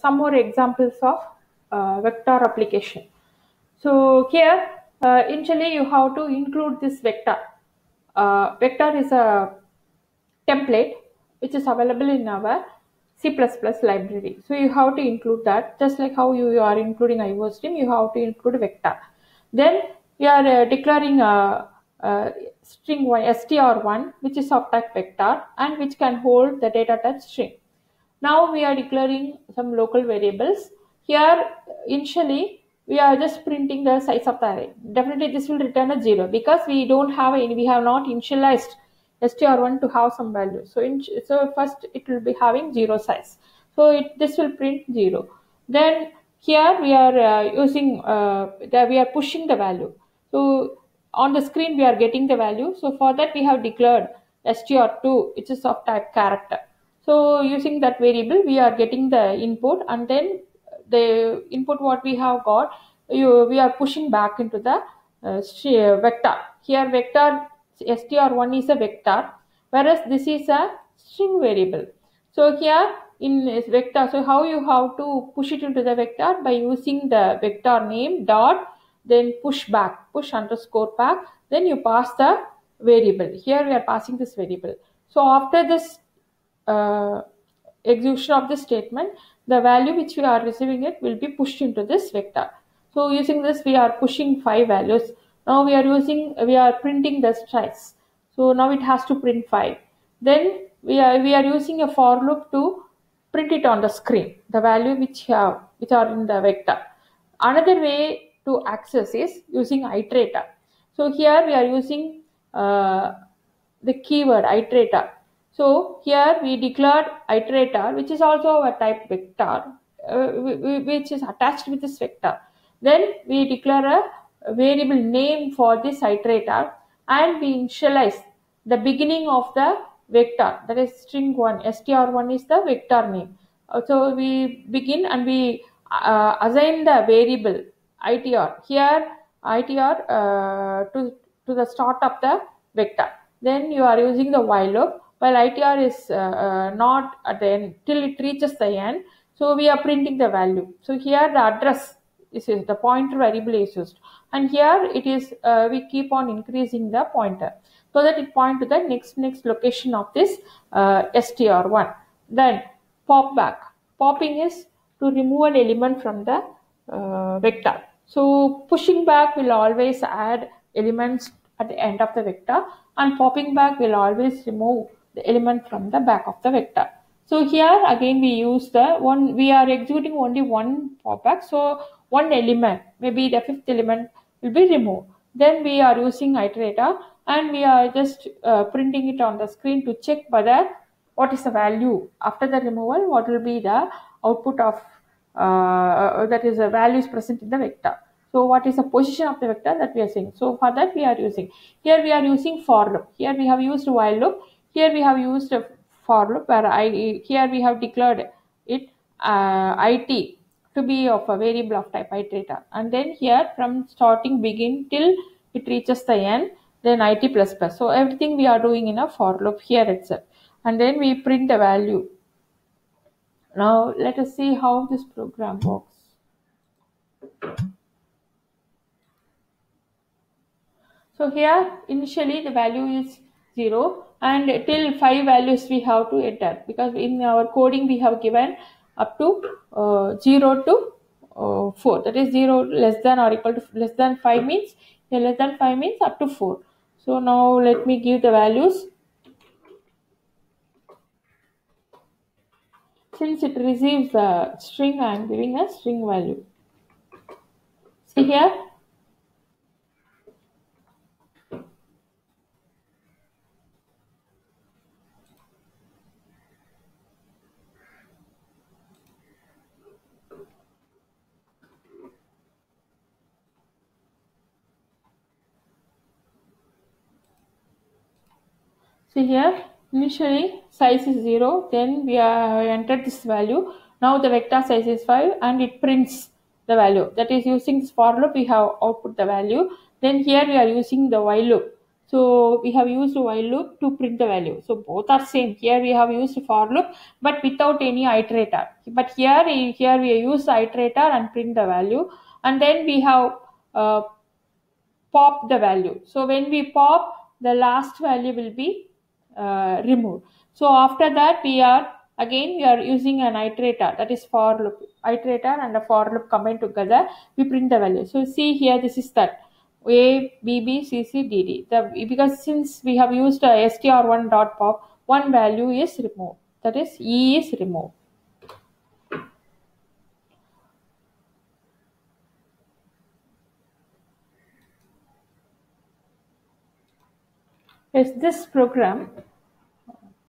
some more examples of uh, vector application. So here, uh, initially you have to include this vector. Uh, vector is a template which is available in our C++ library. So you have to include that just like how you, are including IOStream, you have to include vector. Then we are uh, declaring a, a string one str1 which is of type vector and which can hold the data type string. Now we are declaring some local variables. Here initially we are just printing the size of the array. Definitely this will return a zero because we don't have any, we have not initialized str1 to have some value. So in, so first it will be having zero size. So it, this will print zero. Then here we are uh, using uh, we are pushing the value. So on the screen we are getting the value. So for that we have declared str2 which is of type character. So using that variable we are getting the input and then the input what we have got you, we are pushing back into the uh, vector. Here vector str1 is a vector whereas this is a string variable. So here in vector, so how you have to push it into the vector by using the vector name dot then push back, push underscore back, then you pass the variable. Here we are passing this variable. So after this uh, execution of this statement, the value which we are receiving it will be pushed into this vector. So using this, we are pushing five values. Now we are using, we are printing the strings. So now it has to print five. Then we are, we are using a for loop to print it on the screen, the value which have, which are in the vector. Another way to access is using iterator. So here we are using uh, the keyword iterator. So here we declared iterator, which is also a type vector, uh, which is attached with this vector. Then we declare a variable name for this iterator and we initialize the beginning of the vector. That is string 1 str1 is the vector name. Uh, so we begin and we uh, assign the variable itr here itr uh, to to the start of the vector. Then you are using the while loop while itr is uh, uh, not at the end till it reaches the end so we are printing the value. So here the address is is the pointer variable is used. And here it is uh, we keep on increasing the pointer so that it point to the next next location of this uh, str1 then pop back. Popping is to remove an element from the uh, vector. So pushing back will always add elements at the end of the vector and popping back will always remove the element from the back of the vector. So here again we use the one we are executing only one pop back so one element maybe the fifth element will be removed. Then we are using iterator and we are just uh, printing it on the screen to check whether what is the value. After the removal what will be the output of uh, that is the values present in the vector. So what is the position of the vector that we are saying so for that we are using here we are using for loop. Here we have used while loop here we have used a for loop where i here we have declared it uh, it to be of a variable of type iterator and then here from starting begin till it reaches the end then it plus plus. So everything we are doing in a for loop here itself. And then we print the value. Now let us see how this program works. So here initially the value is 0 and till 5 values we have to enter because in our coding we have given up to uh, 0 to uh, 4 that is 0 less than or equal to less than 5 means yeah, less than 5 means up to 4 so now let me give the values. Since it receives a string i am giving a string value. See here See here, initially size is 0, then we are entered this value. Now the vector size is 5 and it prints the value. That is using this for loop, we have output the value. Then here we are using the while loop. So we have used while loop to print the value. So both are same. Here we have used for loop, but without any iterator. But here, here we use iterator and print the value. And then we have uh, pop the value. So when we pop, the last value will be uh, removed. So after that, we are again we are using an iterator that is for loop iterator and a for loop combined together. We print the value. So see here, this is that a, B, B, C, C, D, D. The, because since we have used a str1 dot pop, one value is removed. That is E is removed. Yes, this program